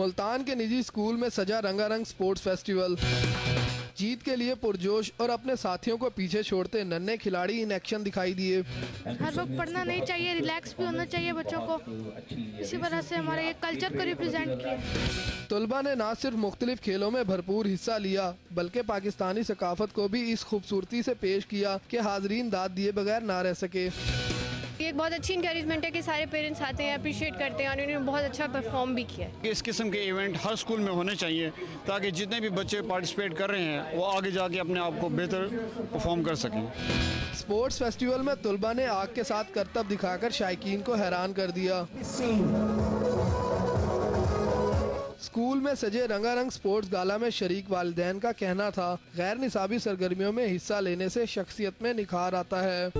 मुल्तान के निजी स्कूल में सजा रंगारंग स्पोर्ट्स फेस्टिवल। जीत के लिए पुरजोश और अपने साथियों को पीछे छोड़ते नन्हे खिलाड़ी इन एक्शन दिखाई दिए। हर वक्त पढ़ना नहीं चाहिए रिलैक्स भी होना चाहिए बच्चों को। इसी वजह से हमारे ये कल्चर को रिप्रेजेंट किया। तलबा ने ना सिर्फ़ मुख्तलिफ़ खेलों में भरपूर हिस्सा लिया बल्कि पाकिस्तानी सकाफत को भी इस खूबसूरती से पेश किया कि हाजरीन दाद दिए बगैर ना रह सके। ये एक बहुत अच्छी इंकरेजमेंट है कि सारे पेरेंट्स आते हैं अप्रिशिएट करते हैं और इन्होंने बहुत अच्छा परफॉर्म भी किया है। इस किस्म के इवेंट हर स्कूल में होने चाहिए ताकि जितने भी बच्चे पार्टिसिपेट कर रहे हैं वो आगे जाके अपने आप को बेहतर परफॉर्म कर सकें। स्पोर्ट्स फेस्टिवल में तलबा ने आग के साथ करतब दिखाकर शायकीन को हैरान कर दिया। स्कूल में सजे रंगारंग स्पोर्ट्स गाला में शरीक वालदेन का कहना था गैर निसाबी सरगर्मियों में हिस्सा लेने से शख्सियत में निखार आता है।